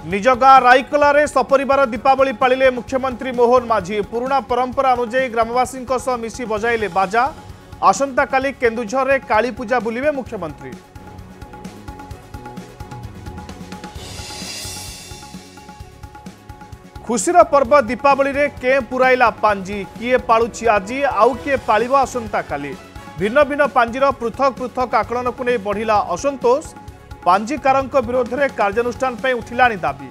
ନିଜ ଗାଁ ରାଇକଲାରେ ସପରିବାର ଦୀପାବଳି ପାଳିଲେ ମୁଖ୍ୟମନ୍ତ୍ରୀ ମୋହନ ମାଝି ପୁରୁଣା ପରମ୍ପରା ଅନୁଯାୟୀ ଗ୍ରାମବାସୀଙ୍କ ସହ ମିଶି ବଜାଇଲେ ବାଜା ଆସନ୍ତାକାଲି କେନ୍ଦୁଝରରେ କାଳୀପୂଜା ବୁଲିବେ ମୁଖ୍ୟମନ୍ତ୍ରୀ ଖୁସିର ପର୍ବ ଦୀପାବଳିରେ କେଁ ପୁରାଇଲା ପାଞ୍ଜି କିଏ ପାଳୁଛି ଆଜି ଆଉ କିଏ ପାଳିବ ଆସନ୍ତାକାଲି ଭିନ୍ନ ଭିନ୍ନ ପାଞ୍ଜିର ପୃଥକ ପୃଥକ ଆକଳନକୁ ନେଇ ବଢ଼ିଲା ଅସନ୍ତୋଷ ପାଞ୍ଜିକାରଙ୍କ ବିରୋଧରେ କାର୍ଯ୍ୟାନୁଷ୍ଠାନ ପାଇଁ ଉଠିଲାଣି ଦାବି।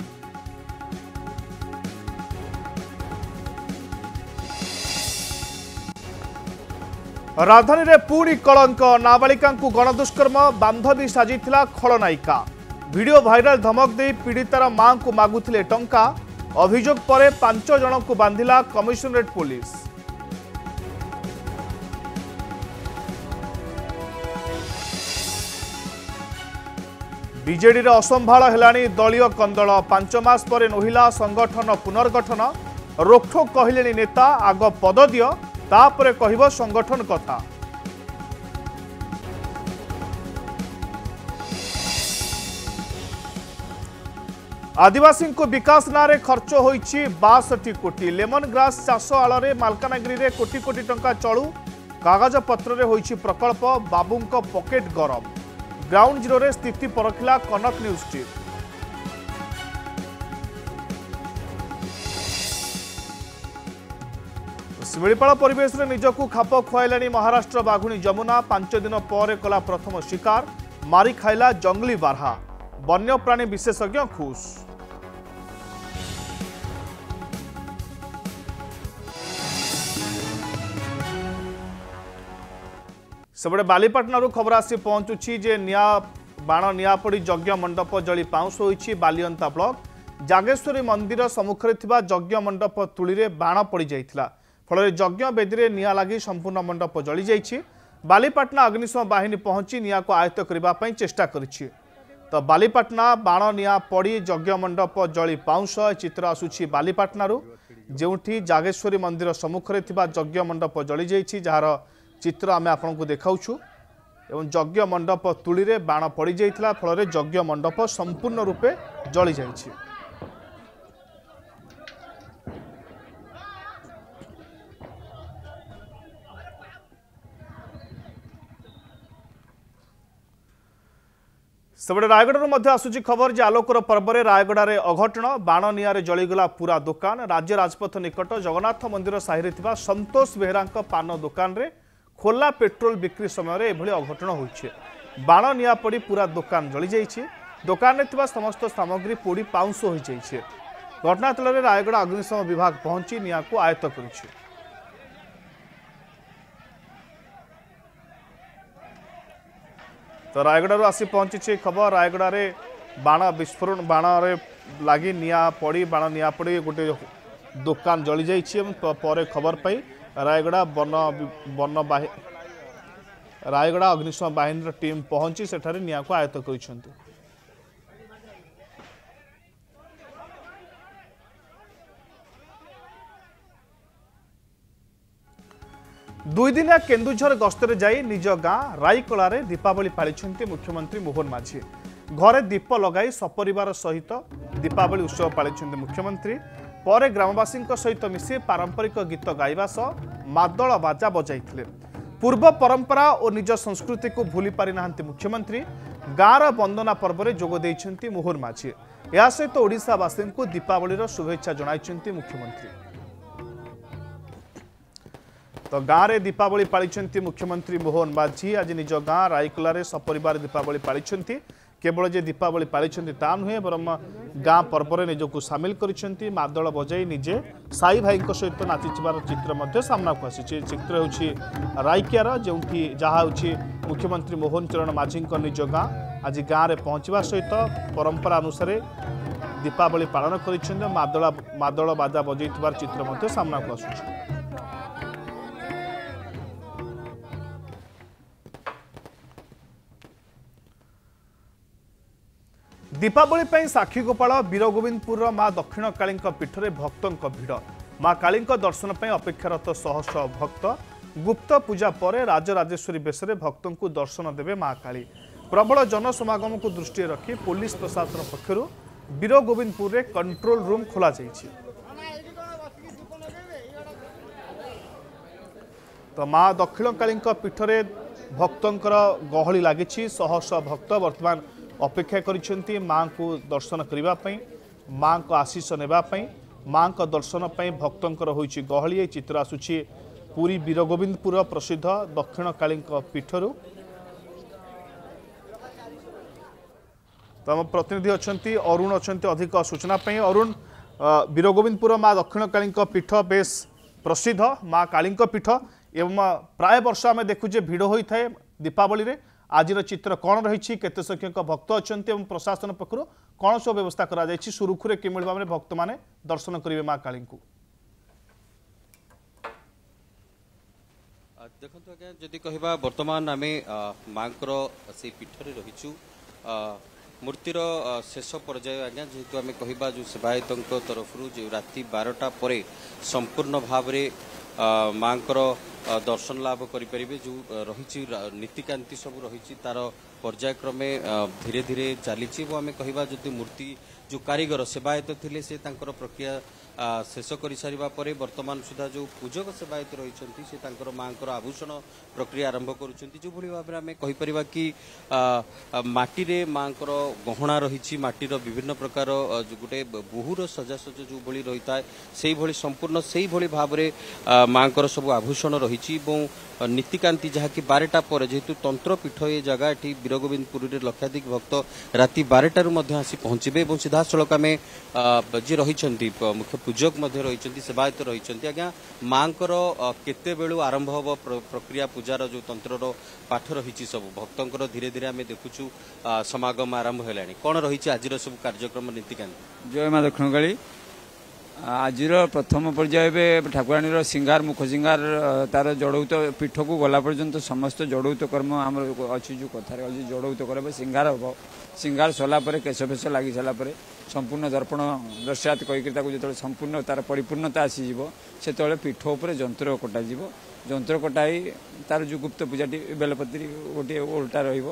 ରାଜଧାନୀରେ ପୁଣି କଳଙ୍କ ନାବାଳିକାଙ୍କୁ ଗଣଦୁଷ୍କର୍ମ ବାନ୍ଧବୀ ସାଜିଥିଲା ଖଳନାୟିକା। ଭିଡିଓ ଭାଇରାଲ ଧମକ ଦେଇ ପୀଡ଼ିତାର ମାଙ୍କୁ ମାଗୁଥିଲେ ଟଙ୍କା। ଅଭିଯୋଗ ପରେ ପାଞ୍ଚ ଜଣଙ୍କୁ ବାନ୍ଧିଲା କମିଶନରେଟ୍ ପୋଲିସ। ବିଜେଡିରେ ଅସମ୍ଭାଳ ହେଲାଣି ଦଳୀୟ କନ୍ଦଳ। ପାଞ୍ଚ ମାସ ପରେ ନୋହିଲା ସଂଗଠନ ପୁନର୍ଗଠନ। ରୋକଠୋକ କହିଲେଣି ନେତା ଆଗ ପଦ ଦିଅ ତାପରେ କହିବ ସଂଗଠନ କଥା। ଆଦିବାସୀଙ୍କୁ ବିକାଶ ନାଁରେ ଖର୍ଚ୍ଚ ହୋଇଛି ବାଷଠି କୋଟି। ଲେମନ ଗ୍ରାସ ଚାଷ ଆଳରେ ମାଲକାନଗିରିରେ କୋଟି କୋଟି ଟଙ୍କା ଚଳୁ। କାଗଜପତ୍ରରେ ହୋଇଛି ପ୍ରକଳ୍ପ ବାବୁଙ୍କ ପକେଟ ଗରମ। ଗ୍ରାଉଣ୍ଡ ଜିରୋରେ ସ୍ଥିତି ପରଖିଲା କନକ ନ୍ୟୁଜ୍ ଟିମ୍ ଶିମିଳିପାଳ ପରିବେଶରେ ନିଜକୁ ଖାପ ଖୁଆଇଲାଣି ମହାରାଷ୍ଟ୍ର ବାଘୁଣୀ ଯମୁନା। ପାଞ୍ଚ ଦିନ ପରେ କଲା ପ୍ରଥମ ଶିକାର। ମାରି ଖାଇଲା ଜଙ୍ଗଲି ବାର୍ହା। ବନ୍ୟପ୍ରାଣୀ ବିଶେଷଜ୍ଞ ଖୁସ୍। ସେପଟେ ବାଲିପାଟଣାରୁ ଖବର ଆସି ପହଞ୍ଚୁଛି ଯେ ନିଆଁ ବାଣ ନିଆଁ ପଡ଼ି ଯଜ୍ଞ ମଣ୍ଡପ ଜଳି ପାଉଁଶ ହୋଇଛି ବାଲିଅନ୍ତା ବ୍ଲକ। ଜାଗେଶ୍ୱରୀ ମନ୍ଦିର ସମ୍ମୁଖରେ ଥିବା ଯଜ୍ଞ ମଣ୍ଡପ ତୁଳିରେ ବାଣ ପଡ଼ିଯାଇଥିଲା। ଫଳରେ ଯଜ୍ଞ ବେଦୀରେ ନିଆଁ ଲାଗି ସମ୍ପୂର୍ଣ୍ଣ ମଣ୍ଡପ ଜଳିଯାଇଛି ବାଲିପାଟଣା ଅଗ୍ନିଶମ ବାହିନୀ ପହଞ୍ଚି ନିଆଁକୁ ଆୟତ୍ତ କରିବା ପାଇଁ ଚେଷ୍ଟା କରିଛି। ତ ବାଲିପାଟଣା ବାଣ ନିଆଁ ପଡ଼ି ଯଜ୍ଞ ମଣ୍ଡପ ଜଳି ପାଉଁଶ ଏ ଚିତ୍ର ଆସୁଛି ବାଲିପାଟଣାରୁ। ଯେଉଁଠି ଜାଗେଶ୍ୱରୀ ମନ୍ଦିର ସମ୍ମୁଖରେ ଥିବା ଯଜ୍ଞ ମଣ୍ଡପ ଜଳିଯାଇଛି ଯାହାର ଚିତ୍ର ଆମେ ଆପଣଙ୍କୁ ଦେଖାଉଛୁ ଏବଂ ଯଜ୍ଞ ମଣ୍ଡପ ତୁଳିରେ ବାଣ ପଡ଼ିଯାଇଥିଲା ଫଳରେ ଯଜ୍ଞ ମଣ୍ଡପ ସମ୍ପୂର୍ଣ୍ଣ ରୂପେ ଜଳିଯାଇଛି। ସେପଟେ ରାୟଗଡ଼ାରୁ ମଧ୍ୟ ଆସୁଛି ଖବର ଯେ ଆଲୋକର ପର୍ବରେ ରାୟଗଡ଼ାରେ ଅଘଟଣ ବାଣ ନିଆଁରେ ଜଳିଗଲା ପୁରା ଦୋକାନ। ରାଜ୍ୟ ରାଜପଥ ନିକଟ ଜଗନ୍ନାଥ ମନ୍ଦିର ସାହିରେ ଥିବା ସନ୍ତୋଷ ବେହେରାଙ୍କ ପାନ ଦୋକାନରେ খোলা পেট্রোল বিক্রি সময় এভাবে অঘটন হয়েছে বাণ নিয়া পড়ি পুরা দোকান জলি যাই দোকানে থাকা সমস্ত সামগ্রী পোড়ি পাউঁশ হয়ে যাই ঘটনাস্থলের রায়গড়া অগ্নিশম বিভাগ পৌঁছি নিয়াঁকু আয়ত্ত করেছে তো রায়গড়ার আসি পৌঁছিছে খবর রায়গড়ার বাণ বিস্ফোরণ বাণরে লাগি নিয়া পড়ি বাণ নিয়া পড়ি গোটে দোকান জলি যাই পরে খবর পাই ରାୟଗଡ଼ା ବନ ବନ ରାୟଗଡ଼ା ଅଗ୍ନିଶମ ବାହିନୀର ଟିମ୍ ପହଞ୍ଚି ସେଠାରେ ନିଆଁକୁ ଆୟତ୍ତ କରିଛନ୍ତି। ଦୁଇଦିନିଆ କେନ୍ଦୁଝର ଗସ୍ତରେ ଯାଇ ନିଜ ଗାଁ ରାଇକଳାରେ ଦୀପାବଳି ପାଳିଛନ୍ତି ମୁଖ୍ୟମନ୍ତ୍ରୀ ମୋହନ ମାଝୀ। ଘରେ ଦୀପ ଲଗାଇ ସପରିବାର ସହିତ ଦୀପାବଳି ଉତ୍ସବ ପାଳିଛନ୍ତି ମୁଖ୍ୟମନ୍ତ୍ରୀ। ପରେ ଗ୍ରାମବାସୀଙ୍କ ସହିତ ମିଶି ପାରମ୍ପରିକ ଗୀତ ଗାଇବା ସହ ମାଦଳ ବାଜା ବଜାଇଥିଲେ। ପୂର୍ବ ପରମ୍ପରା ଓ ନିଜ ସଂସ୍କୃତିକୁ ଭୁଲି ପାରିନାହାନ୍ତି ମୁଖ୍ୟମନ୍ତ୍ରୀ। ଗାଁର ବନ୍ଦନା ପର୍ବରେ ଯୋଗ ଦେଇଛନ୍ତି ମୋହନ ମାଝୀ। ଏହା ସହିତ ଓଡ଼ିଶାବାସୀଙ୍କୁ ଦୀପାବଳିର ଶୁଭେଚ୍ଛା ଜଣାଇଛନ୍ତି ମୁଖ୍ୟମନ୍ତ୍ରୀ। ତ ଗାଁରେ ଦୀପାବଳି ପାଳିଛନ୍ତି ମୁଖ୍ୟମନ୍ତ୍ରୀ ମୋହନ ମାଝୀ। ଆଜି ନିଜ ଗାଁ ରାଇକଲାରେ ସପରିବାର ଦୀପାବଳି ପାଳିଛନ୍ତି। কেবল যে দীপাবলি পালিছেন তা নুহে বরং গাঁ পর্বরে নিজকে সামিল করেছেন মাদল বজাই নিজে সাই ভাই সহ নাচিবার চিত্র সামনাকু আসিছে চিত্র হচ্ছে রাইকিয়ার যে যা হচ্ছে মুখ্যমন্ত্রী মোহন চরণ মাঝি নিজ গাঁ আজ গাঁরে পৌঁছবা সহ পরম্পরা অনুসারে দীপাবলি পালন করেছেন মাদল মাদল বাজা বজাইবার চিত্র সামনাকু আসুছে ଦୀପାବଳି ପାଇଁ ସାକ୍ଷୀଗୋପାଳ ବୀରଗୋବିନ୍ଦପୁରର ମା ଦକ୍ଷିଣକାଳୀଙ୍କ ପୀଠରେ ଭକ୍ତଙ୍କ ଭିଡ଼। ମା କାଳୀଙ୍କ ଦର୍ଶନ ପାଇଁ ଅପେକ୍ଷାରତ ଶହ ଶହ ଭକ୍ତ। ଗୁପ୍ତ ପୂଜା ପରେ ରାଜରାଜେଶ୍ୱରୀ ବେଶରେ ଭକ୍ତଙ୍କୁ ଦର୍ଶନ ଦେବେ ମା କାଳୀ। ପ୍ରବଳ ଜନସମାଗମକୁ ଦୃଷ୍ଟିରେ ରଖି ପୋଲିସ ପ୍ରଶାସନ ପକ୍ଷରୁ ବୀରଗୋବିନ୍ଦପୁରରେ କଣ୍ଟ୍ରୋଲ ରୁମ୍ ଖୋଲାଯାଇଛି। ତ ମା ଦକ୍ଷିଣକାଳୀଙ୍କ ପୀଠରେ ଭକ୍ତଙ୍କର ଗହଳି ଲାଗିଛି। ଶହ ଶହ ଭକ୍ତ ବର୍ତ୍ତମାନ অপেক্ষা করছেন মা দর্শন করা মা আশিষ নেওয়া মা দর্শন ভক্তর হয়েছে গহলি এই চিত্র আসুচি পুরী বীরগোবিন্দপুর প্রসিদ্ধ দক্ষিণ কালী পীঠর তো আমার প্রতিনিধি অনেক অরুণ অনেক অধিক সূচনা অরুণ বীরগোবিন্দপুর মা দক্ষিণ কালী পীঠ বেশ প্রসিদ্ধ মা কালী পীঠ এবং প্রায় বর্ষ আমি দেখু যে ভিড় হয়ে থাকে দীপাবলি ଆଜିର ଚିତ୍ର କ'ଣ ରହିଛି କେତେ ସଂଖ୍ୟକ ଭକ୍ତ ଅଛନ୍ତି ଏବଂ ପ୍ରଶାସନ ପକ୍ଷରୁ କ'ଣ ସବୁ ବ୍ୟବସ୍ଥା କରାଯାଇଛି ସୁରୁଖୁରୁରେ କିଭଳି ଭାବରେ ଭକ୍ତମାନେ ଦର୍ଶନ କରିବେ ମା କାଳୀଙ୍କୁ? ଦେଖନ୍ତୁ ଆଜ୍ଞା ଯଦି କହିବା ବର୍ତ୍ତମାନ ଆମେ ମାଙ୍କର ସେଇ ପୀଠରେ ରହିଛୁ। ମୂର୍ତ୍ତିର ଶେଷ ପର୍ଯ୍ୟାୟ ଆଜ୍ଞା ଯେହେତୁ ଆମେ କହିବା ଯେଉଁ ସେବାୟତଙ୍କ ତରଫରୁ ଯେଉଁ ରାତି ବାରଟା ପରେ ସମ୍ପୂର୍ଣ୍ଣ ଭାବରେ ମାଙ୍କର ଦର୍ଶନ ଲାଭ କରିପାରିବେ। ଯେଉଁ ଆ, ରହିଛି ରା- ନୀତିକାନ୍ତି ସବୁ ରହିଛି ତାର ପର୍ଯ୍ୟାୟକ୍ରମେ ଆ, ଧୀରେ ଧୀରେ ଚାଲିଛି। ଏବଂ ଆମେ କହିବା ଯଦି ମୂର୍ତ୍ତି ଯେଉଁ କାରିଗର ସେବାୟତ ଥିଲେ ସେ ତାଙ୍କର ପ୍ରକ୍ରିୟା ଆ, ଶେଷ କରିସାରିବା ପରେ ବର୍ତ୍ତମାନ ସୁଦ୍ଧା ଯେଉଁ ପୂଜକ ସେବାୟତ ରହିଛନ୍ତି ସେ ତାଙ୍କର ମାଙ୍କର ଆଭୂଷଣ ପ୍ରକ୍ରିୟା ଆରମ୍ଭ କରୁଛନ୍ତି ଯେଉଁଭଳି ଭାବରେ ଆମେ କହିପାରିବା କି ଆ, ଆ, ମାଟିରେ ମାଙ୍କର ଗହଣା ରହିଛି ମାଟିର ବିଭିନ୍ନ ପ୍ରକାର ଆ, ଯୋଉ ଗୋଟେ ବୋହୁର ସଜାସଜ ଯେଉଁଭଳି ରହିଥାଏ ସେଇଭଳି ସମ୍ପୂର୍ଣ୍ଣ ସେଇଭଳି ଭାବରେ ଆ, ମାଙ୍କର ସବୁ ଆଭୂଷଣ ରହିଛି ଏବଂ ଆ, ନୀତିକାନ୍ତି ଯାହାକି ବାରଟା ପରେ ଯେହେତୁ ତନ୍ତ୍ରପୀଠ ଏ ଜାଗା ଏଠି ବୀରଗୋବିନ୍ଦପୁରରେ ଲକ୍ଷାଧିକ ଭକ୍ତ ରାତି ବାରଟାରୁ ମଧ୍ୟ ଆସି ପହଞ୍ଚିବେ ଏବଂ ସିଧାସଳଖ ଆମେ ଆ, ଯିଏ ରହିଛନ୍ତି ପ- ମୁଖ୍ୟ ପୂଜକ ମଧ୍ୟ ରହିଛନ୍ତି ସେବାୟତ ରହିଛନ୍ତି। ଆଜ୍ଞା ମାଙ୍କର କେତେବେଳୁ ଆରମ୍ଭ ହେବ ପ୍ର- ପ୍ରକ୍ରିୟା ପୂଜାର ଯେଉଁ ତନ୍ତ୍ରର ପାଠ ରହିଛି ସବୁ ଭକ୍ତଙ୍କର ଧୀରେ ଧୀରେ ଆମେ ଦେଖୁଛୁ ସମାଗମ ଆରମ୍ଭ ହେଲାଣି। କ'ଣ ରହିଛି ଆଜିର ସବୁ କାର୍ଯ୍ୟକ୍ରମ ନୀତିକାନ୍ତି? ଜୟ ମା ଦକ୍ଷିଣକାଳୀ। ଆଜିର ପ୍ରଥମ ପର୍ଯ୍ୟାୟ ଏବେ ଠାକୁରାଣୀର ସିଙ୍ଗାର ମୁଖ ସିଙ୍ଗାର ତାର ଜଡ଼ୌତ ପୀଠକୁ ଗଲା ପର୍ଯ୍ୟନ୍ତ ସମସ୍ତ ଜଡ଼ୌତ କର୍ମ ଆମର ଅଛି ଯେଉଁ କଥାରେ ଅଛି ଜଡ଼ୌତ କର୍ମ ସିଙ୍ଗାର ହେବ। ସିଙ୍ଗାର ସରିଲା ପରେ କେଶ ଫେଶ ଲାଗି ସାରିଲା ପରେ ସମ୍ପୂର୍ଣ୍ଣ ଦର୍ପଣ ଦର୍ଶାତ କହିକି ତାକୁ ଯେତେବେଳେ ସମ୍ପୂର୍ଣ୍ଣ ତାର ପରିପୂର୍ଣ୍ଣତା ଆସିଯିବ ସେତେବେଳେ ପୀଠ ଉପରେ ଯନ୍ତ୍ର କଟାଯିବ। ଯନ୍ତ୍ର କଟା ହେଇ ତାର ଯେଉଁ ଗୁପ୍ତ ପୂଜାଟି ବେଲପତ୍ରୀ ଗୋଟିଏ ଓଲଟା ରହିବ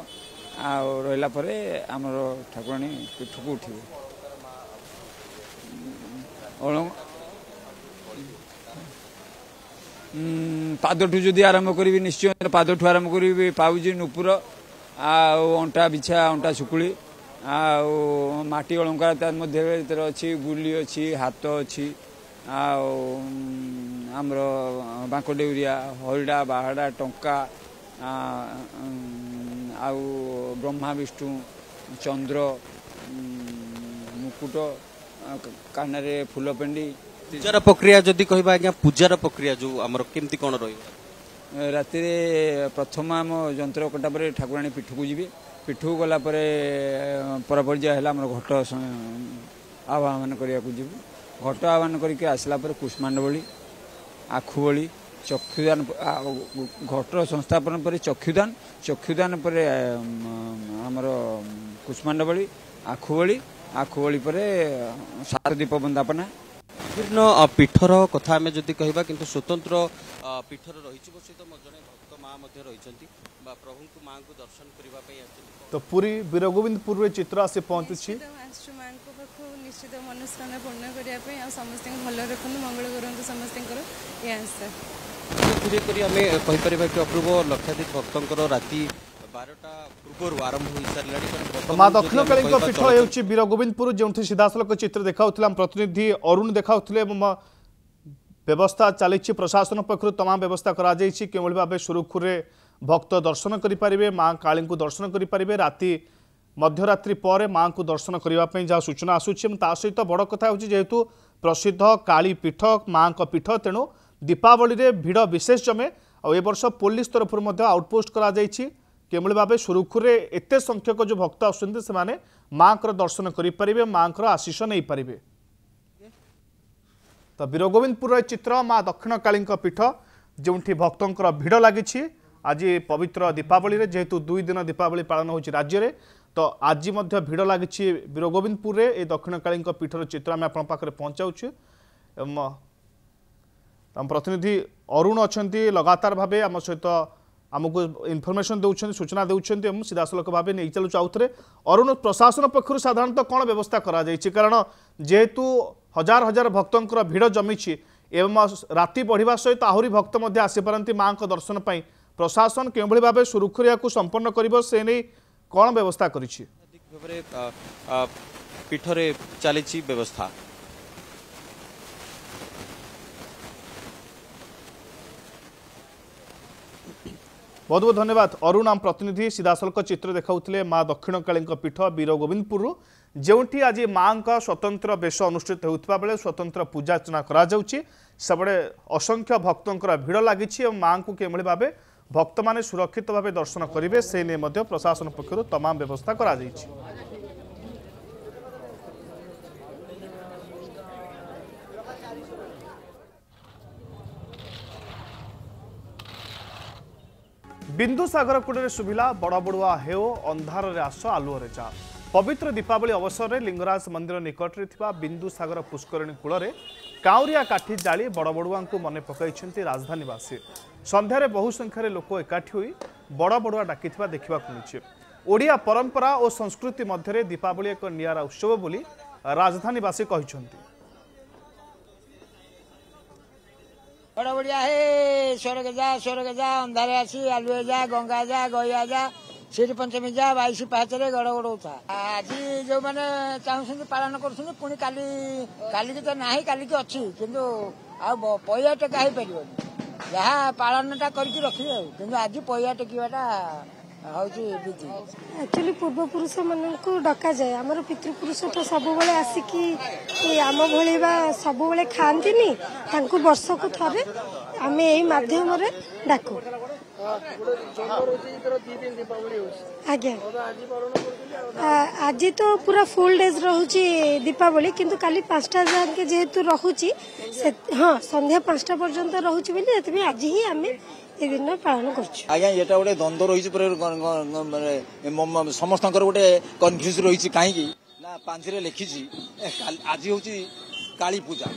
ଆଉ ରହିଲା ପରେ ଆମର ଠାକୁରାଣୀ ପୀଠକୁ ଉଠିବ। ଅଳଙ୍ଗ ଉଁ, ପାଦଠୁ ଯଦି ଆରମ୍ଭ କରିବି ନିଶ୍ଚୟ ପାଦଠୁ ଆରମ୍ଭ କରିବି ପାଉଜି ନୁପୁର ଆଉ ଅଣ୍ଟା ବିଛା ଅଣ୍ଟା ଶୁକୁଳି ଆଉ ମାଟି ଅଳଙ୍କାର ତା ମଧ୍ୟରେ ଭିତରେ ଅଛି ଗୁଲି ଅଛି ହାତ ଅଛି ଆଉ ଆମର ବାଙ୍କ ଡେଉରିଆ ହରିଡ଼ା ବାହାଡ଼ା ଟଙ୍କା ଆଉ ବ୍ରହ୍ମା ବିଷ୍ଣୁ ଚନ୍ଦ୍ର ମୁକୁଟ କାନରେ ଫୁଲପେଣ୍ଡି ପୂଜାର ପ୍ରକ୍ରିୟା ଯଦି କହିବା ଆଜ୍ଞା ପୂଜାର ପ୍ରକ୍ରିୟା ଯେଉଁ ଆମର କେମିତି କ'ଣ ରହିବ? ରାତିରେ ପ୍ରଥମ ଆମ ଯନ୍ତ୍ର କଟା ପରେ ଠାକୁରାଣୀ ପୀଠକୁ ଯିବେ। ପୀଠକୁ ଗଲା ପରେ ପର ପର୍ଯ୍ୟାୟ ହେଲା ଆମର ଘଟ ଆବାହନ କରିବାକୁ ଯିବୁ। ଘଟ ଆବାହନ କରିକି ଆସିଲା ପରେ କୁଷ୍ମାଣ୍ଡ ବଳି ଆଖୁ ବଳି ଚକ୍ଷୁଦାନ ଘଟର ସଂସ୍ଥାପନ ପରେ ଚକ୍ଷୁଦାନ ଚକ୍ଷୁଦାନ ପରେ ଆମର କୁଷ୍ମାଣ୍ଡ ବଳି ଆଖୁ ବଳି ଆଖୁ ବଳି ପରେ ସାତ ଦୀପ ବନ୍ଦାପନା ବିଭିନ୍ନ ଅ, ପୀଠର କଥା ଆମେ ଯଦି କହିବା କିନ୍ତୁ ସ୍ୱତନ୍ତ୍ର ଅ, ପୀଠର ରହିଛି ମୋ ସହିତ ମୋ ଜଣେ ଭକ୍ତ ମା ମଧ୍ୟ ରହିଛନ୍ତି ବା ପ୍ରଭୁଙ୍କୁ ମାଙ୍କୁ ଦର୍ଶନ କରିବା ପାଇଁ ଆସିଛନ୍ତି ତ ପୁରୀ ବୀରଗୋବିନ୍ଦପୁରରେ ଚିତ୍ର ଆସି ପହଞ୍ଚୁଛି। ନିଶ୍ଚିତ ଆସୁଛୁ ମାଙ୍କ ପାଖକୁ ନିଶ୍ଚିତ ମନସ୍କାମନା ପୂର୍ଣ୍ଣ କରିବା ପାଇଁ ଆଉ ସମସ୍ତଙ୍କୁ ଭଲ ରଖନ୍ତୁ ମଙ୍ଗଳ କରନ୍ତୁ ସମସ୍ତଙ୍କର। ଏ ଆଶା ଧୀରେ କରି ଆମେ କହିପାରିବା କି ଅପୂର୍ବ ଲକ୍ଷାଧିକ ଭକ୍ତଙ୍କର ରାତି ମା ଦକ୍ଷିଣକାଳୀଙ୍କ ପୀଠ ହେଉଛି ବୀରଗୋବିନ୍ଦପୁର ଯେଉଁଠି ସିଧାସଳଖ ଚିତ୍ର ଦେଖାଉଥିଲେ ଆମ ପ୍ରତିନିଧି ଅରୁଣ ଦେଖାଉଥିଲେ ଏବଂ ବ୍ୟବସ୍ଥା ଚାଲିଛି ପ୍ରଶାସନ ପକ୍ଷରୁ ତମାମ ବ୍ୟବସ୍ଥା କରାଯାଇଛି। କେଉଁଭଳି ଭାବେ ସୁରୁଖୁରୁରେ ଭକ୍ତ ଦର୍ଶନ କରିପାରିବେ ମା କାଳୀଙ୍କୁ ଦର୍ଶନ କରିପାରିବେ ରାତି ମଧ୍ୟରାତ୍ରି ପରେ ମାଙ୍କୁ ଦର୍ଶନ କରିବା ପାଇଁ ଯାହା ସୂଚନା ଆସୁଛି ଏବଂ ତା ସହିତ ବଡ଼ କଥା ହେଉଛି ଯେହେତୁ ପ୍ରସିଦ୍ଧ କାଳୀ ପୀଠ ମାଙ୍କ ପୀଠ ତେଣୁ ଦୀପାବଳିରେ ଭିଡ଼ ବିଶେଷ ଜମେ। ଆଉ ଏ ବର୍ଷ ପୋଲିସ ତରଫରୁ ମଧ୍ୟ ଆଉଟପୋଷ୍ଟ କରାଯାଇଛି। କେଉଁଭଳି ଭାବେ ସୁରୁଖୁରୁରେ ଏତେ ସଂଖ୍ୟକ ଯେଉଁ ଭକ୍ତ ଆସୁଛନ୍ତି ସେମାନେ ମାଙ୍କର ଦର୍ଶନ କରିପାରିବେ ମାଙ୍କର ଆଶିଷ ନେଇପାରିବେ ତ ବୀରଗୋବିନ୍ଦପୁରର ଚିତ୍ର ମା ଦକ୍ଷିଣକାଳୀଙ୍କ ପୀଠ ଯେଉଁଠି ଭକ୍ତଙ୍କର ଭିଡ଼ ଲାଗିଛି ଆଜି ପବିତ୍ର ଦୀପାବଳିରେ ଯେହେତୁ ଦୁଇ ଦିନ ଦୀପାବଳି ପାଳନ ହେଉଛି ରାଜ୍ୟରେ ତ ଆଜି ମଧ୍ୟ ଭିଡ଼ ଲାଗିଛି ବୀରଗୋବିନ୍ଦପୁରରେ ଏ ଦକ୍ଷିଣକାଳୀଙ୍କ ପୀଠର ଚିତ୍ର ଆମେ ଆପଣଙ୍କ ପାଖରେ ପହଞ୍ଚାଉଛୁ। ଏବଂ ଆମ ପ୍ରତିନିଧି ଅରୁଣ ଅଛନ୍ତି ଲଗାତାର ଭାବେ ଆମ ସହିତ ଆମକୁ ଇନଫର୍ମେସନ୍ ଦେଉଛନ୍ତି ସୂଚନା ଦେଉଛନ୍ତି ଏବଂ ସିଧାସଳଖ ଭାବେ ନେଇ ଚାଲୁଛୁ। ଆଉଥରେ ଅରୁଣ ପ୍ରଶାସନ ପକ୍ଷରୁ ସାଧାରଣତଃ କ'ଣ ବ୍ୟବସ୍ଥା କରାଯାଇଛି? କାରଣ ଯେହେତୁ ହଜାର ହଜାର ଭକ୍ତଙ୍କର ଭିଡ଼ ଜମିଛି ଏବଂ ରାତି ବଢ଼ିବା ସହିତ ଆହୁରି ଭକ୍ତ ମଧ୍ୟ ଆସିପାରନ୍ତି ମାଆଙ୍କ ଦର୍ଶନ ପାଇଁ। ପ୍ରଶାସନ କେଉଁଭଳି ଭାବେ ସୁରୁଖୁରୁ ଏହାକୁ ସମ୍ପନ୍ନ କରିବ ସେ ନେଇ କ'ଣ ବ୍ୟବସ୍ଥା କରିଛି? ଠିକ୍ ଭାବରେ ଅ, ଅ, ପୀଠରେ ଚାଲିଛି ବ୍ୟବସ୍ଥା। ବହୁତ ବହୁତ ଧନ୍ୟବାଦ। ଅରୁଣ ଆମ ପ୍ରତିନିଧି ସିଧାସଳଖ ଚିତ୍ର ଦେଖାଉଥିଲେ ମା ଦକ୍ଷିଣକାଳୀଙ୍କ ପୀଠ ବୀର ଗୋବିନ୍ଦପୁରରୁ ଯେଉଁଠି ଆଜି ମାଙ୍କ ସ୍ୱତନ୍ତ୍ର ବେଶ ଅନୁଷ୍ଠିତ ହେଉଥିବା ବେଳେ ସ୍ୱତନ୍ତ୍ର ପୂଜାର୍ଚ୍ଚନା କରାଯାଉଛି। ସେପଟେ ଅସଂଖ୍ୟ ଭକ୍ତଙ୍କର ଭିଡ଼ ଲାଗିଛି ଏବଂ ମାଙ୍କୁ କିଭଳି ଭାବେ ଭକ୍ତମାନେ ସୁରକ୍ଷିତ ଭାବେ ଦର୍ଶନ କରିବେ ସେ ନେଇ ମଧ୍ୟ ପ୍ରଶାସନ ପକ୍ଷରୁ ତମାମ ବ୍ୟବସ୍ଥା କରାଯାଇଛି। ବିନ୍ଦୁସାଗର କୂଳରେ ଶୁଭିଲା ବଡ଼ ବଡ଼ୁଆ ହେଉ ଅନ୍ଧାରରେ ଆସ ଆଲୁଅରେ ଯା। ପବିତ୍ର ଦୀପାବଳି ଅବସରରେ ଲିଙ୍ଗରାଜ ମନ୍ଦିର ନିକଟରେ ଥିବା ବିନ୍ଦୁସାଗର ପୁଷ୍କରିଣୀ କୂଳରେ କାଉରିଆ କାଠି ଜାଳି ବଡ଼ ବଡ଼ୁଆଙ୍କୁ ମନେ ପକାଇଛନ୍ତି ରାଜଧାନୀବାସୀ। ସନ୍ଧ୍ୟାରେ ବହୁ ସଂଖ୍ୟାରେ ଲୋକ ଏକାଠି ହୋଇ ବଡ଼ ବଡ଼ୁଆ ଡାକିଥିବା ଦେଖିବାକୁ ମିଳିଛି। ଓଡ଼ିଆ ପରମ୍ପରା ଓ ସଂସ୍କୃତି ମଧ୍ୟରେ ଦୀପାବଳି ଏକ ନିଆରା ଉତ୍ସବ ବୋଲି ରାଜଧାନୀବାସୀ କହିଛନ୍ତି। ବଡ଼ ବଢ଼ିଆ ହେ ସ୍ୱର୍ଗ ଯା ସ୍ୱର୍ଗ ଯା ଅନ୍ଧାରେ ଆସି ଆଲୁଏ ଯା ଗଙ୍ଗା ଯା ଗୟା ଯା ଶ୍ରୀ ପଞ୍ଚମୀ ଯା ବାଇଶ ପାହାଚରେ ଗଡ଼ ଗଡ଼ଉଥା ଆଜି ଯୋଉମାନେ ଚାହୁଁଛନ୍ତି ପାଳନ କରୁଛନ୍ତି ପୁଣି କାଲି କାଲିକି ତ ନାହିଁ କାଲିକି ଅଛି କିନ୍ତୁ ଆଉ ପଇଆ ଟେକା ହେଇପାରିବନି ଯାହା ପାଳନଟା କରିକି ରଖିବେ ଆଉ କିନ୍ତୁ ଆଜି ପଇଆ ଟେକିବାଟା ହଉଛି ବିଧି ଆକ୍ଚୁଆଲି ପୂର୍ବପୁରୁଷମାନଙ୍କୁ ଡକାଯାଏ। ଆମର ପିତୃପୁରୁଷ ତ ସବୁବେଳେ ଆସିକି ଏ ଆମ ଭଳି ବା ସବୁବେଳେ ଖାଆନ୍ତିନି ତାଙ୍କୁ ବର୍ଷକୁ ଥରେ ଆମେ ଏଇ ମାଧ୍ୟମରେ ଡାକୁ। ଆଜ୍ଞା। ଆ- ଆଜି ତ ପୁରା ଫୁଲ୍ ଡେଜ୍ ରହୁଛି ଦୀପାବଳି କିନ୍ତୁ କାଲି ପାଞ୍ଚଟା ଯାକେ ଯେହେତୁ ରହୁଛି ସେ ହଁ ସନ୍ଧ୍ୟା ପାଞ୍ଚଟା ପର୍ଯ୍ୟନ୍ତ ରହୁଛି ବୋଲି ସେଥିପାଇଁ ଆଜି ହିଁ ଆମେ ଏ ଦିନ ପାଳନ କରୁଛୁ ଆଜ୍ଞା ଏଟା ଗୋଟେ ଦ୍ୱନ୍ଦ୍ୱ ରହିଛି ପୁରା ଗ- ଗ- ଗ- ମାନେ ମ- ମ- ସମସ୍ତଙ୍କର ଗୋଟେ କନଫ୍ୟୁଜ ରହିଛି କାହିଁକି? ନା ପାଞ୍ଜିରେ ଲେଖିଛି ଏ କାଲି- ଆଜି ହଉଛି କାଳୀ ପୂଜା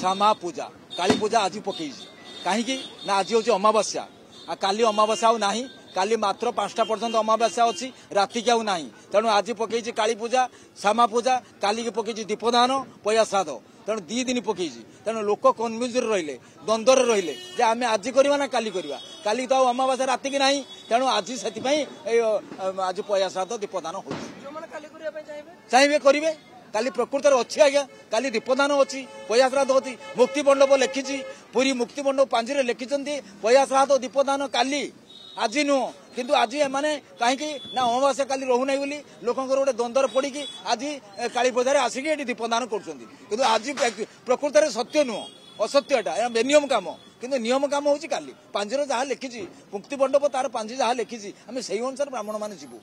ଶ୍ୟାମା ପୂଜା କାଳୀ ପୂଜା ଆଜି ପକେଇଛି। କାହିଁକି? ନା ଆଜି ହଉଛି ଅମାବାସ୍ୟା। ଆଉ କାଲି ଅମାବାସ୍ୟା ଆଉ ନାହିଁ କାଲି ମାତ୍ର ପାଞ୍ଚଟା ପର୍ଯ୍ୟନ୍ତ ଅମାବାସ୍ୟା ଅଛି ରାତିକି ଆଉ ନାହିଁ। ତେଣୁ ଆଜି ପକେଇଛି କାଳୀ ପୂଜା ଶ୍ୟାମା ପୂଜା କାଲିକି ପକେଇଛି ଦୀପଦାନ ପୟା ଶ୍ରାଦ୍ଧ ତେଣୁ ଦି ଦିନ ପକେଇଛି ତେଣୁ ଲୋକ କନଫ୍ୟୁଜରେ ରହିଲେ ଦ୍ୱନ୍ଦ୍ୱରେ ରହିଲେ ଯେ ଆମେ ଆଜି କରିବା ନା କାଲି କରିବା କାଲି ତ ଆଉ ଅମାବାସ୍ୟା ରାତିକି ନାହିଁ ତେଣୁ ଆଜି ସେଥିପାଇଁ ଏଇ ଅ, ଆଜି ପୟା ଶ୍ରାଦ୍ଧ ଦୀପଦାନ ହଉଛି ଚାହିଁବେ କରିବେ କାଲି ପ୍ରକୃତରେ ଅଛି ଆଜ୍ଞା କାଲି ଦୀପଦାନ ଅଛି ପୟା ଶ୍ରାଦ୍ଧ ଅଛି ମୁକ୍ତି ମଣ୍ଡପ ଲେଖିଛି ପୁରୀ ମୁକ୍ତି ମଣ୍ଡପ ପାଞ୍ଜିରେ ଲେଖିଛନ୍ତି ପୟା ଶ୍ରାଦ୍ଧ আজি নুহ কিন্তু আজি এমানে কাহিঁকি না অমাবাস্যা কালি রহু নাই বলে লোক গোটে দ্বন্দ্বরে পড়িকি আজি কালীপূজার আসিকি এটি দীপদান করছেন কিন্তু আজি প্রকৃতরে সত্য নুহ অসত্য এটা এটা বেনিয়ম কাম কিন্তু নিয়ম কাম হচ্ছে কালি পাঞ্জির যা লিখিছি মুক্তি মণ্ডপ তার পাঞ্জি যা লিখিছি আমি সেই অনুসারে ব্রাহ্মণ মানে যাব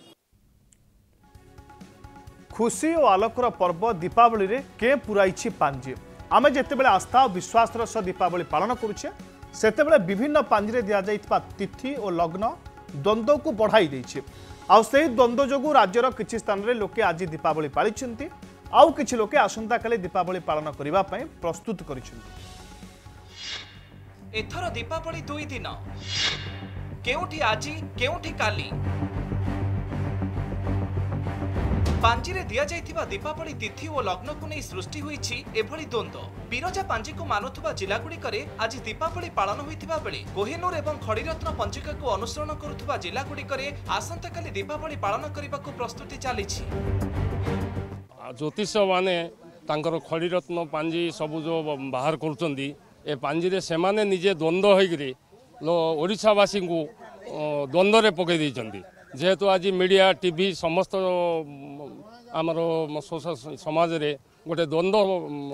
খুশি ও আলোকর পর্ব দীপাবলি কে পুরাইছি পাঞ্জি আমি যেতবে আস্থা ও বিশ্বাসর সহ দীপাবলি পালন করুছে ବିଶ୍ୱାସର ସହ ଦୀପାବଳି ପାଳନ କରୁଛେ ସେତେବେଳେ ବିଭିନ୍ନ ପାଞ୍ଜିରେ ଦିଆଯାଇଥିବା ତିଥି ଓ ଲଗ୍ନ ଦ୍ୱନ୍ଦ୍ୱକୁ ବଢ଼ାଇ ଦେଇଛି ଆଉ ସେହି ଦ୍ୱନ୍ଦ୍ୱ ଯୋଗୁଁ ରାଜ୍ୟର କିଛି ସ୍ଥାନରେ ଲୋକେ ଆଜି ଦୀପାବଳି ପାଳିଛନ୍ତି ଆଉ କିଛି ଲୋକେ ଆସନ୍ତାକାଲି ଦୀପାବଳି ପାଳନ କରିବା ପାଇଁ ପ୍ରସ୍ତୁତ କରିଛନ୍ତି ଏଥର ଦୀପାବଳି ଦୁଇ ଦିନ କେଉଁଠି ଆଜି କେଉଁଠି କାଲି। ପାଞ୍ଜିରେ ଦିଆଯାଇଥିବା ଦୀପାବଳି ତିଥି ଓ ଲଗ୍ନକୁ ନେଇ ସୃଷ୍ଟି ହୋଇଛି ଏଭଳି ଦ୍ୱନ୍ଦ୍ୱ। ବିରଜା ପାଞ୍ଜିକୁ ମାନୁଥିବା ଜିଲ୍ଲାଗୁଡ଼ିକରେ ଆଜି ଦୀପାବଳି ପାଳନ ହୋଇଥିବା ବେଳେ କୋହିନୁର ଏବଂ ଖଡ଼ିରତ୍ନ ପଞ୍ଜିକାକୁ ଅନୁସରଣ କରୁଥିବା ଜିଲ୍ଲାଗୁଡ଼ିକରେ ଆସନ୍ତାକାଲି ଦୀପାବଳି ପାଳନ କରିବାକୁ ପ୍ରସ୍ତୁତି ଚାଲିଛି। ଜ୍ୟୋତିଷମାନେ ତାଙ୍କର ଖଡ଼ିରତ୍ନ ପାଞ୍ଜି ସବୁ ଯେଉଁ ବାହାର କରୁଛନ୍ତି ଏ ପାଞ୍ଜିରେ ସେମାନେ ନିଜେ ଦ୍ୱନ୍ଦ୍ୱ ହୋଇକରି ଓଡ଼ିଶାବାସୀଙ୍କୁ ଦ୍ୱନ୍ଦ୍ୱରେ ପକାଇ ଦେଇଛନ୍ତି। ଯେହେତୁ ଆଜି ମିଡ଼ିଆ ଟିଭି ସମସ୍ତ ଉମ, ଆମର ସୋସ- ସମାଜରେ ଗୋଟେ ଦ୍ୱନ୍ଦ୍ୱ ଉମ,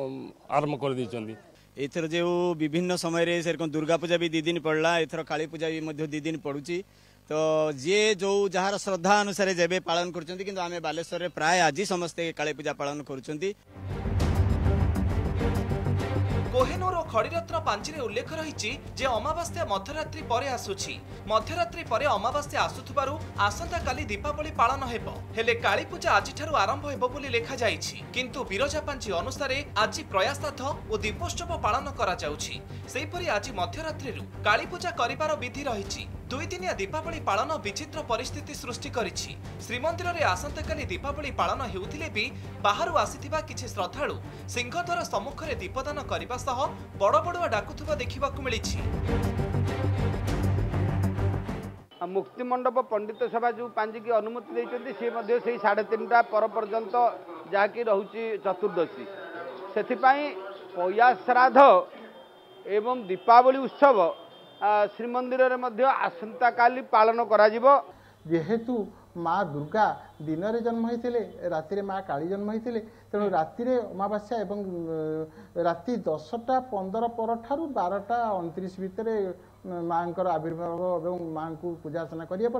ଆରମ୍ଭ କରିଦେଇଛନ୍ତି ଏଥର ଯେଉଁ ବିଭିନ୍ନ ସମୟରେ ସେରକମ ଦୁର୍ଗା ପୂଜା ବି ଦୁଇ ଦିନ ପଡ଼ିଲା ଏଥର କାଳୀ ପୂଜା ବି ମଧ୍ୟ ଦୁଇ ଦିନ ପଡ଼ୁଛି ତ ଯିଏ ଯେଉଁ ଯାହାର ଶ୍ରଦ୍ଧା ଅନୁସାରେ ଯେବେ ପାଳନ କରୁଛନ୍ତି କିନ୍ତୁ ଆମେ ବାଲେଶ୍ୱରରେ ପ୍ରାୟ ଆଜି ସମସ୍ତେ କାଳୀ ପୂଜା ପାଳନ କରୁଛନ୍ତି କୋହେନୁର ଓ ଖଡ଼ିରତ୍ନ ପାଞ୍ଜିରେ ଉଲ୍ଲେଖ ରହିଛି ଯେ ଅମାବାସ୍ୟା ମଧ୍ୟରାତ୍ରି ପରେ ଆସୁଛି ମଧ୍ୟରାତ୍ରି ପରେ ଅମାବାସ୍ୟା ଆସୁଥିବାରୁ ଆସନ୍ତାକାଲି ଦୀପାବଳି ପାଳନ ହେବ ହେଲେ କାଳୀପୂଜା ଆଜିଠାରୁ ଆରମ୍ଭ ହେବ ବୋଲି ଲେଖାଯାଇଛି କିନ୍ତୁ ବିରଜା ପାଞ୍ଜି ଅନୁସାରେ ଆଜି ପ୍ରୟାଶ୍ରାଦ୍ଧ ଓ ଦୀପୋତ୍ସବ ପାଳନ କରାଯାଉଛି ସେହିପରି ଆଜି ମଧ୍ୟରାତ୍ରିରୁ କାଳୀପୂଜା କରିବାର ବିଧି ରହିଛି ଦୁଇଦିନିଆ ଦୀପାବଳି ପାଳନ ବିଚିତ୍ର ପରିସ୍ଥିତି ସୃଷ୍ଟି କରିଛି। ଶ୍ରୀମନ୍ଦିରରେ ଆସନ୍ତାକାଲି ଦୀପାବଳି ପାଳନ ହେଉଥିଲେ ବି ବାହାରୁ ଆସିଥିବା କିଛି ଶ୍ରଦ୍ଧାଳୁ ସିଂହଦ୍ୱାର ସମ୍ମୁଖରେ ଦୀପଦାନ କରିବା ସହ ବଡ଼ ବଡ଼ୁଆ ଡାକୁଥିବା ଦେଖିବାକୁ ମିଳିଛି। ମୁକ୍ତିମଣ୍ଡପ ପଣ୍ଡିତ ସଭା ଯେଉଁ ପାଞ୍ଜିକି ଅନୁମତି ଦେଇଛନ୍ତି ସିଏ ମଧ୍ୟ ସେଇ ସାଢ଼େ ତିନିଟା ପର ପର୍ଯ୍ୟନ୍ତ ଯାହାକି ରହୁଛି ଚତୁର୍ଦ୍ଦଶୀ। ସେଥିପାଇଁ ପୟା ଶ୍ରାଦ୍ଧ ଏବଂ ଦୀପାବଳି ଉତ୍ସବ ଶ୍ରୀମନ୍ଦିରରେ ମଧ୍ୟ ଆସନ୍ତାକାଲି ପାଳନ କରାଯିବ। ଯେହେତୁ ମା ଦୁର୍ଗା ଦିନରେ ଜନ୍ମ ହୋଇଥିଲେ ରାତିରେ ମା କାଳୀ ଜନ୍ମ ହୋଇଥିଲେ ତେଣୁ ରାତିରେ ଅମାବାସ୍ୟା ଏବଂ ରାତି ଦଶଟା ପନ୍ଦର ପରଠାରୁ ବାରଟା ଅଣତିରିଶ ଭିତରେ ଅ, ମାଙ୍କର ଆବିର୍ଭାବ ଏବଂ ମାଙ୍କୁ ପୂଜା ଅର୍ଚ୍ଚନା କରିହେବ।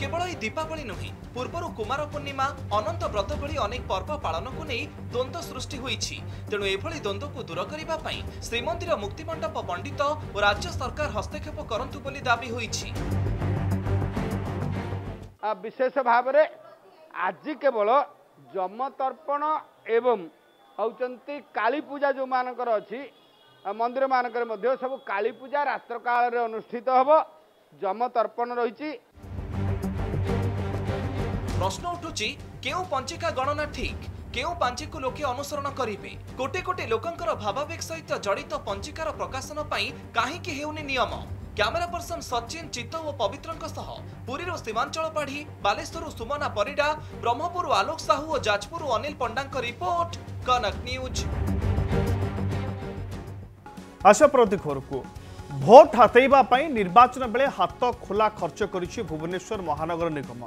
କେବଳ ଏହି ଦୀପାବଳି ନୁହେଁ ପୂର୍ବରୁ କୁମାର ପୂର୍ଣ୍ଣିମା ଅନନ୍ତ ବ୍ରତ ଭଳି ଅନେକ ପର୍ବ ପାଳନକୁ ନେଇ ଦ୍ୱନ୍ଦ୍ୱ ସୃଷ୍ଟି ହୋଇଛି ତେଣୁ ଏଭଳି ଦ୍ୱନ୍ଦ୍ୱକୁ ଦୂର କରିବା ପାଇଁ ଶ୍ରୀମନ୍ଦିର ମୁକ୍ତିମଣ୍ଡପ ପଣ୍ଡିତ ଓ ରାଜ୍ୟ ସରକାର ହସ୍ତକ୍ଷେପ କରନ୍ତୁ ବୋଲି ଦାବି ହୋଇଛି ଆ, ବିଶେଷ ଭାବରେ ଆଜି କେବଳ ଯମତର୍ପଣ ଏବଂ ହେଉଛନ୍ତି କାଳୀ ପୂଜା ଯେଉଁମାନଙ୍କର ଅଛି ଆ, ମନ୍ଦିରମାନଙ୍କରେ ମଧ୍ୟ ସବୁ କାଳୀ ପୂଜା ରାତ୍ର କାଳରେ ଅନୁଷ୍ଠିତ ହେବ ଯମତର୍ପଣ ରହିଛି ପ୍ରଶ୍ନ ଉଠୁଛି କେଉଁ ପଞ୍ଜିକା ଗଣନା ଠିକ୍? କେଉଁ ପାଞ୍ଜିକୁ ଲୋକେ ଅନୁସରଣ କରିବେ? କୋଟି କୋଟି ଲୋକଙ୍କର ଭାବାବେଗ ସହିତ ଜଡ଼ିତ ପଞ୍ଜିକାର ପ୍ରକାଶନ ପାଇଁ କାହିଁକି ହେଉନି ନିୟମ? କ୍ୟାମେରା ପର୍ସନ ସଚିନ ଚିତ୍ତ ଓ ପବିତ୍ରଙ୍କ ସହ ପୁରୀରୁ ସୀମାଞ୍ଚଳ ପାଢ଼ୀ ବାଲେଶ୍ୱରରୁ ସୁମନା ପରିଡା ବ୍ରହ୍ମପୁରରୁ ଆଲୋକ ସାହୁ ଓ ଯାଜପୁରରୁ ଅନିଲ ପଣ୍ଡାଙ୍କ ରିପୋର୍ଟ କନକ ନ୍ୟୁଜ୍। ଭୋଟ ହାତେଇବା ପାଇଁ ନିର୍ବାଚନ ବେଳେ ହାତ ଖୋଲା ଖର୍ଚ୍ଚ କରିଛି ଭୁବନେଶ୍ୱର ମହାନଗର ନିଗମ।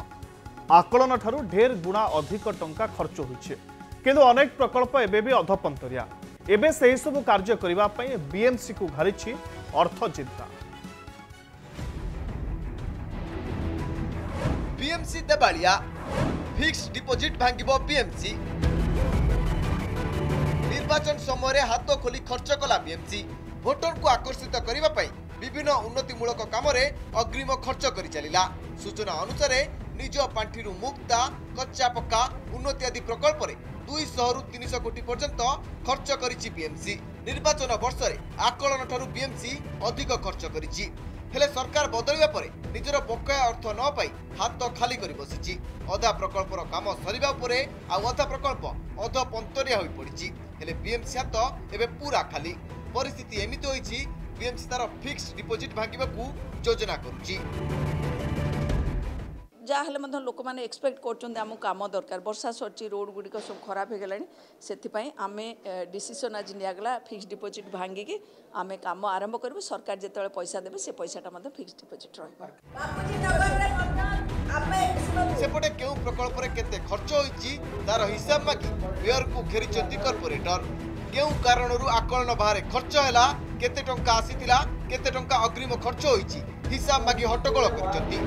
ଆକଳନ ଠାରୁ ଢେର ଗୁଣା ଅଧିକ ଟଙ୍କା ଖର୍ଚ୍ଚ ହୋଇଛି। କିନ୍ତୁ ଅନେକ ପ୍ରକଳ୍ପ ଏବେ ବି ଅଧପନ୍ତରିଆ। ଏବେ ସେହି ସବୁ କାର୍ଯ୍ୟ କରିବା ପାଇଁ ବିଏମ୍ସିକୁ ଘାରିଛି ଅର୍ଥ ଚିନ୍ତା। ବିଏମ୍ସି ଦେବାଳିଆ ଫିକ୍ସ ଡିପୋଜିଟ୍ ଭାଙ୍ଗିବ ବିଏମ୍ସି। ନିର୍ବାଚନ ସମୟରେ ହାତ ଖୋଲି ଖର୍ଚ୍ଚ କଲା ବିଏମ୍ସି। ଭୋଟରଙ୍କୁ ଆକର୍ଷିତ କରିବା ପାଇଁ ବିଭିନ୍ନ ଉନ୍ନତିମୂଳକ କାମରେ ଅଗ୍ରିମ ଖର୍ଚ୍ଚ କରି ଚାଲିଲା ସୂଚନା ଅନୁସାରେ ନିଜ ପାଣ୍ଠିରୁ ମୁକ୍ତା କଚ୍ଚା ପକ୍କା ଉନ୍ନତି ଆଦି ପ୍ରକଳ୍ପରେ ଦୁଇଶହରୁ ତିନିଶହ କୋଟି ପର୍ଯ୍ୟନ୍ତ ଖର୍ଚ୍ଚ କରିଛି ବିଏମ୍ସି ନିର୍ବାଚନ ବର୍ଷରେ ଆକଳନ ଠାରୁ ବିଏମ୍ସି ଅଧିକ ଖର୍ଚ୍ଚ କରିଛି। ହେଲେ ସରକାର ବଦଳିବା ପରେ ନିଜର ବକେୟା ଅର୍ଥ ନ ପାଇ ହାତ ଖାଲି କରି ବସିଛି। ଅଧା ପ୍ରକଳ୍ପର କାମ ସରିବା ଉପରେ ଆଉ ଅଧା ପ୍ରକଳ୍ପ ଅଧ ପନ୍ତରିଆ ହୋଇ ପଡ଼ିଛି। ହେଲେ ବିଏମ୍ସି ହାତ ଏବେ ପୁରା ଖାଲି। ପରିସ୍ଥିତି ଏମିତି ହୋଇଛି ବିଏମ୍ସି ତାର ଫିକ୍ସଡ ଡିପୋଜିଟ୍ ଭାଙ୍ଗିବାକୁ ଯୋଜନା କରୁଛି। ଯାହାହେଲେ ମଧ୍ୟ ଲୋକମାନେ ଏକ୍ସପେକ୍ଟ କରୁଛନ୍ତି ଆମକୁ କାମ ଦରକାର। ବର୍ଷା ସରିଛି ରୋଡ଼ ଗୁଡ଼ିକ ସବୁ ଖରାପ ହେଇଗଲାଣି। ସେଥିପାଇଁ ଆମେ ଡିସିସନ୍ ଆଜି ନିଆଗଲା ଫିକ୍ସଡ ଡିପୋଜିଟ୍ ଭାଙ୍ଗିକି ଆମେ କାମ ଆରମ୍ଭ କରିବୁ। ସରକାର ଯେତେବେଳେ ପଇସା ଦେବେ ସେ ପଇସାଟା ମଧ୍ୟ ଫିକ୍ସଡ ଡିପୋଜିଟ୍ ରହିବ। ସେପଟେ କେଉଁ ପ୍ରକଳ୍ପରେ କେତେ ଖର୍ଚ୍ଚ ହୋଇଛି ତାର ହିସାବ ମାଗି ମେୟରକୁ ଘେରିଛନ୍ତି କର୍ପୋରେଟର କେଉଁ କାରଣରୁ ଆକଳନ ବାହାରେ ଖର୍ଚ୍ଚ ହେଲା କେତେ ଟଙ୍କା ଆସିଥିଲା କେତେ ଟଙ୍କା ଅଗ୍ରିମ ଖର୍ଚ୍ଚ ହୋଇଛି ହିସାବ ମାଗି ହଟ୍ଟଗୋଳ କରିଛନ୍ତି।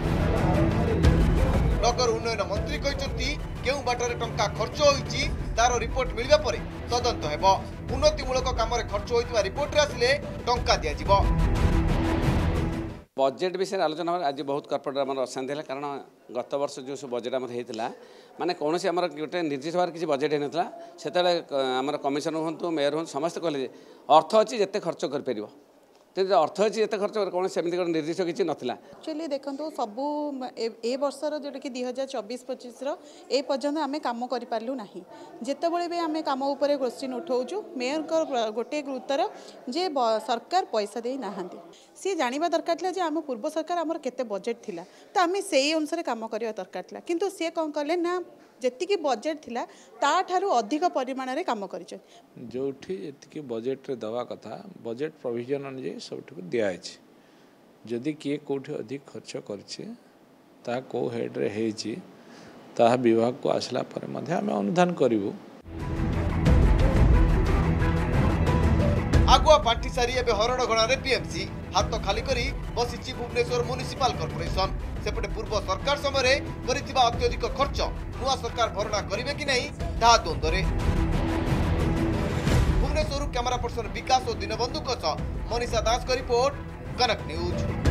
ନଗର ଉନ୍ନୟନ ମନ୍ତ୍ରୀ କହିଛନ୍ତି କେଉଁ ବାଟରେ ଟଙ୍କା ଖର୍ଚ୍ଚ ହୋଇଛି ତାର ରିପୋର୍ଟ ମିଳିବା ପରେ ତଦନ୍ତ ହେବ। ଉନ୍ନତିମୂଳକ କାମରେ ଖର୍ଚ୍ଚ ହୋଇଥିବା ରିପୋର୍ଟରେ ଆସିଲେ ଟଙ୍କା ଦିଆଯିବ। ବଜେଟ୍ ବିଷୟରେ ଆଲୋଚନା ହେବାର ଆଜି ବହୁତ କର୍ପୋରେଟ୍ ଆମର ଅଶାନ୍ତି ହେଲା। କାରଣ ଗତ ବର୍ଷ ଯେଉଁ ସବୁ ବଜେଟ୍ ଆମର ହେଇଥିଲା ମାନେ କୌଣସି ଆମର ଗୋଟେ ନିର୍ଦ୍ଦିଷ୍ଟ ଭାବରେ କିଛି ବଜେଟ୍ ହେଇନଥିଲା। ସେତେବେଳେ ଆମର କମିଶନର ହୁଅନ୍ତୁ ମେୟର ହୁଅନ୍ତୁ ସମସ୍ତେ କହିଲେ ଯେ ଅର୍ଥ ଅଛି ଯେତେ ଖର୍ଚ୍ଚ କରିପାରିବ। ତେଣୁ ଅର୍ଥ ଅଛି ଯେତେ ଖର୍ଚ୍ଚ କୌଣସି ସେମିତି ଗୋଟେ ନିର୍ଦ୍ଦିଷ୍ଟ କିଛି ନଥିଲା। ଆକ୍ଚୁଆଲି ଦେଖନ୍ତୁ ସବୁ ଏ- ଏ ବର୍ଷର ଯେଉଁଟାକି ଦୁଇ ହଜାର ଚବିଶ ପଚିଶର ଏ ପର୍ଯ୍ୟନ୍ତ ଆମେ କାମ କରିପାରିଲୁ ନାହିଁ। ଯେତେବେଳେ ବି ଆମେ କାମ ଉପରେ କୋଶ୍ଚିନ୍ ଉଠାଉଛୁ ମେୟରଙ୍କର ପ୍ର- ଗୋଟିଏ ଉତ୍ତର ଯେ ବ- ସରକାର ପଇସା ଦେଇ ନାହାନ୍ତି। ସିଏ ଜାଣିବା ଦରକାର ଥିଲା ଯେ ଆମ ପୂର୍ବ ସରକାର ଆମର କେତେ ବଜେଟ୍ ଥିଲା ତ ଆମେ ସେଇ ଅନୁସାରେ କାମ କରିବା ଦରକାର ଥିଲା କିନ୍ତୁ ସିଏ କ'ଣ କଲେ ନା ଯେତିକି ବଜେଟ୍ ଥିଲା ତାଠାରୁ ଅଧିକ ପରିମାଣରେ କାମ କରିଛନ୍ତି ଯେଉଁଠି ଯେତିକି ବଜେଟ୍ରେ ଦେବା କଥା ବଜେଟ୍ ପ୍ରୋଭିଜନ୍ ଅନୁଯାୟୀ ସବୁଠିକୁ ଦିଆହେଇଛି ଯଦି କିଏ କେଉଁଠି ଅଧିକ ଖର୍ଚ୍ଚ କରିଛି ତାହା କେଉଁ ହେଡ଼୍ରେ ହେଇଛି ତାହା ବିଭାଗକୁ ଆସିଲା ପରେ ମଧ୍ୟ ଆମେ ଅନୁଧ୍ୟାନ କରିବୁ ଆଗୁଆ ପାଣ୍ଠି ସାରି ଏବେ ହରଣ ଗଣାରେ ବିଏମ୍ସି ହାତ ଖାଲି କରି ବସିଛି ଭୁବନେଶ୍ୱର ମ୍ୟୁନିସିପାଲ କର୍ପୋରେସନ ସେପଟେ ପୂର୍ବ ସରକାର ସମୟରେ କରିଥିବା ଅତ୍ୟଧିକ ଖର୍ଚ୍ଚ ନୂଆ ସରକାର ଭରଣା କରିବେ କି ନାହିଁ ତାହା ଦ୍ୱନ୍ଦ୍ୱରେ ଭୁବନେଶ୍ୱରରୁ କ୍ୟାମେରା ପର୍ସନ ବିକାଶ ଓ ଦୀନବନ୍ଧୁଙ୍କ ସହ ମନୀଷା ଦାସଙ୍କ ରିପୋର୍ଟ କନକ ନ୍ୟୁଜ୍